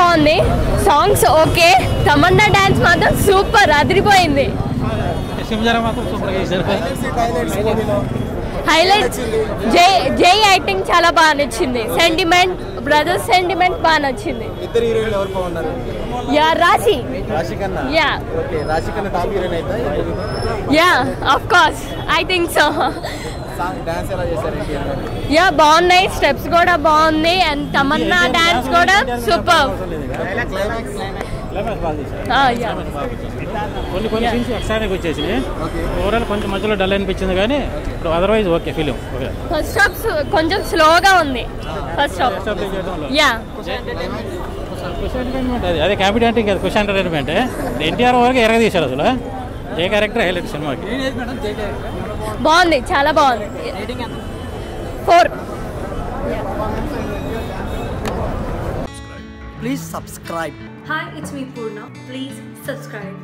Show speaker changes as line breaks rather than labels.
బాగుంది. Songs okay Tamannaah dance మాత్రం super అదిరిపోయింది. హైలైట్ జై జై యాక్టింగ్ చాలా బాగా నచ్చింది. సెంటిమెంట్ బ్రదర్స్ సెంటిమెంట్ బాగా నచ్చింది. యా రాశి. యా.
అయితే
yeah of course I think so yeah బాగున్నాయి. స్టెప్స్ కూడా బాగుంది అండ్ తమన్నా డాన్స్ కూడా సూపర్.
క్లైమాక్స్
క్లైమాక్స్ బాగా చేశారు.
యా.
కొన్ని కొన్ని సీన్స్ ఎక్సైటింగ్ వచ్చేసినాయి.
ఓకే.
ఓవరాల్ కొంచెం మధ్యలో డల్ అనిపించింది కానీ ఇప్పుడు otherwise okay film okay
first half కొంచెం స్లోగా ఉంది. First half yeah.
అది అదే కామెడీ అంటే ఇంకా ఖుషి ఎంటర్టైన్మెంట్ ఎన్టీఆర్ వరకు ఎరగ తీశారు అసలు. ఏ క్యారెక్టర్ హైలైట్ సినిమాకి
బాగుంది చాలా బాగుంది four
Please subscribe.
Hi, it's me Purna. Please subscribe.